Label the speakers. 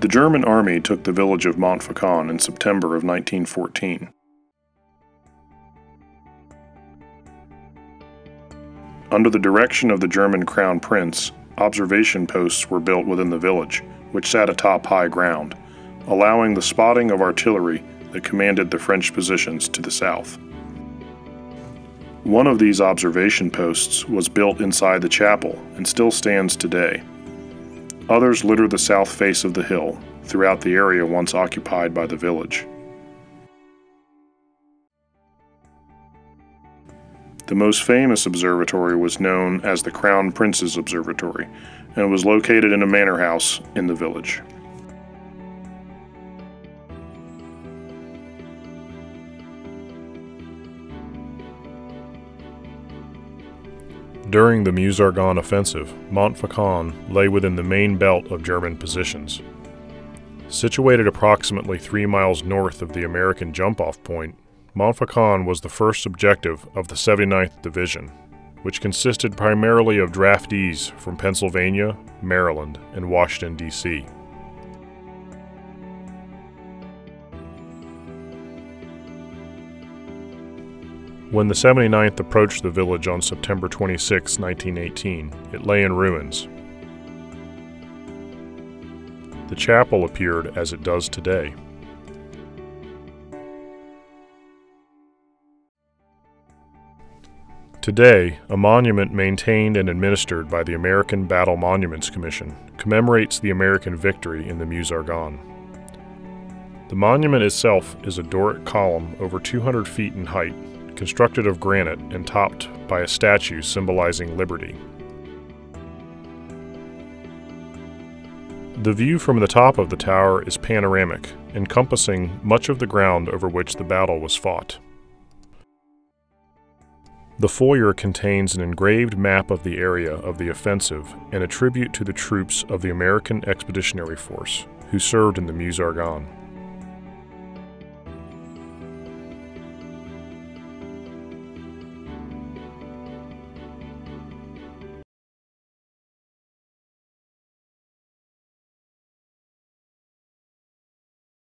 Speaker 1: The German army took the village of Montfaucon in September of 1914. Under the direction of the German crown prince, observation posts were built within the village, which sat atop high ground, allowing the spotting of artillery that commanded the French positions to the south. One of these observation posts was built inside the chapel and still stands today. Others litter the south face of the hill, throughout the area once occupied by the village. The most famous observatory was known as the Crown Prince's Observatory and was located in a manor house in the village. During the Meuse-Argonne offensive, Montfaucon lay within the main belt of German positions. Situated approximately three miles north of the American jump-off point, Montfaucon was the first objective of the 79th Division, which consisted primarily of draftees from Pennsylvania, Maryland, and Washington, D.C. When the 79th approached the village on September 26, 1918, it lay in ruins. The chapel appeared as it does today. Today, a monument maintained and administered by the American Battle Monuments Commission commemorates the American victory in the Meuse-Argonne. The monument itself is a Doric column over 200 feet in height constructed of granite and topped by a statue symbolizing liberty. The view from the top of the tower is panoramic, encompassing much of the ground over which the battle was fought. The foyer contains an engraved map of the area of the offensive and a tribute to the troops of the American Expeditionary Force who served in the Meuse-Argonne.